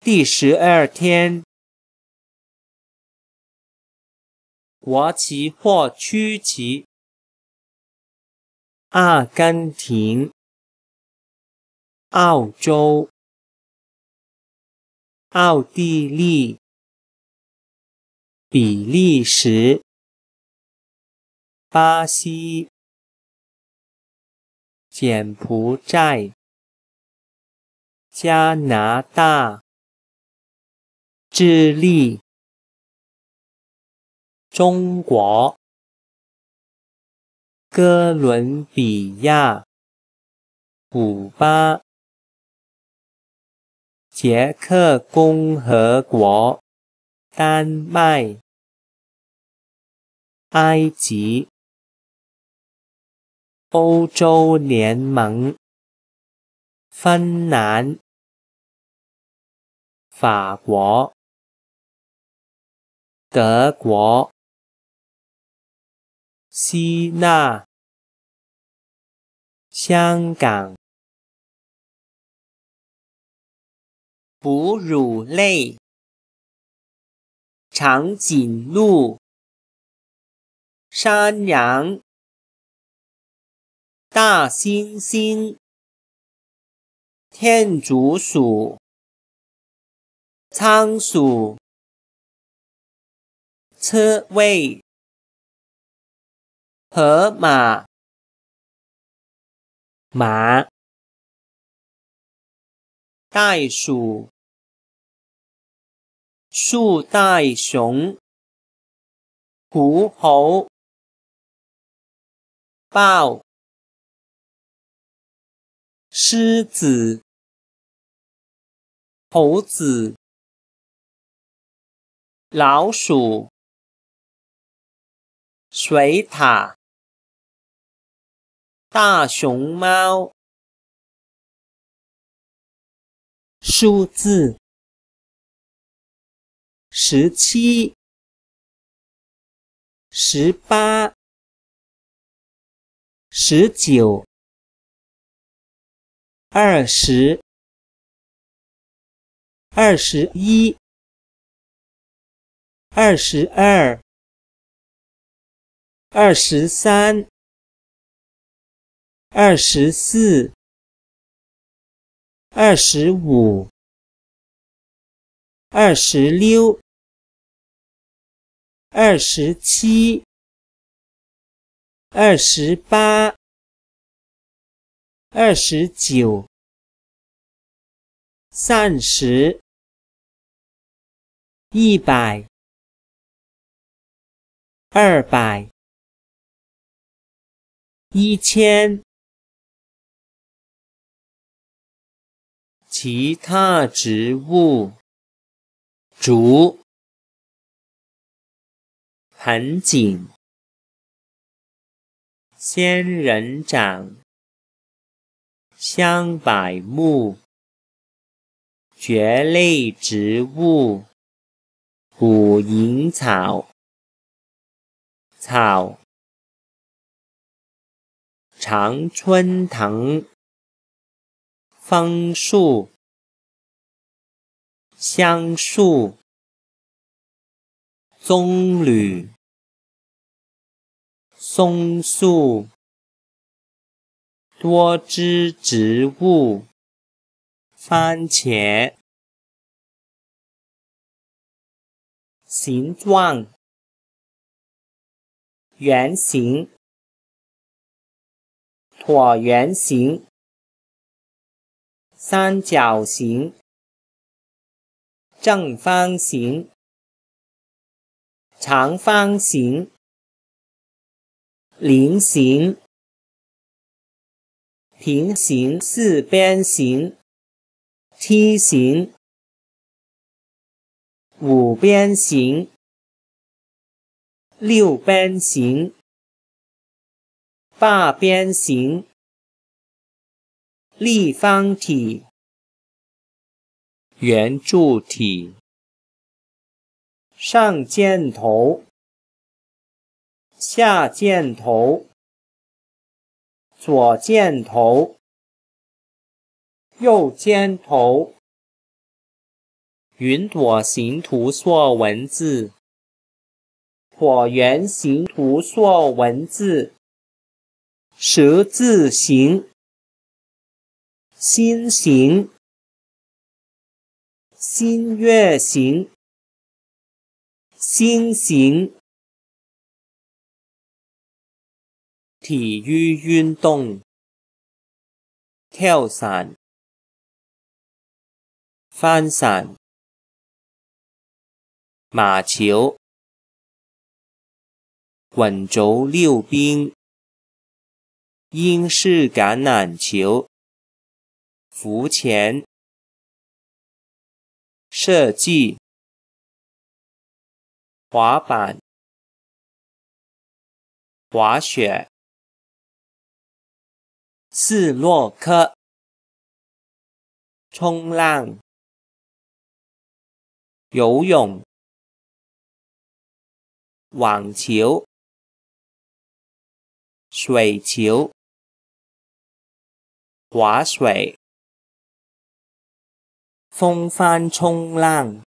第十二天，国旗或区旗：阿根廷、澳洲、奥地利、比利时、巴西、柬埔寨、加拿大。智利、中国、哥伦比亚、古巴、捷克共和国、丹麦、埃及、欧洲联盟、芬兰、法国。德国、希腊、香港、哺乳类、长颈鹿、山羊、大猩猩、天竺鼠、仓鼠。车位，河马，马，袋鼠，树袋熊，狐猴，豹，狮子，猴子，老鼠。水獭、大熊猫、数字。十七、十八、十九、二十、二十一、二十二。二十三、二十四、二十五、二十六、二十七、二十八、二十九、三十、一百、二百。一千，其他植物，竹、盆景、仙人掌、香柏木、蕨类植物、捕蝇草、草。常春藤、枫树、橡树、棕榈、松树、多枝植物、番茄、形状、圆形。椭圆形、三角形、正方形、长方形、菱形、平行四边形、梯形、五边形、六边形。八边形、立方体、圆柱体、上箭头、下箭头、左箭头、右箭头。云朵形图说文字，椭圆形图说文字，十字形，心形，新月形，心形，体育运动，跳伞，翻伞。马球、滚轴溜冰、英式橄榄球、浮潜、设计、滑板、滑雪、斯洛克、冲浪、游泳。网球、水球、划水、风帆冲浪。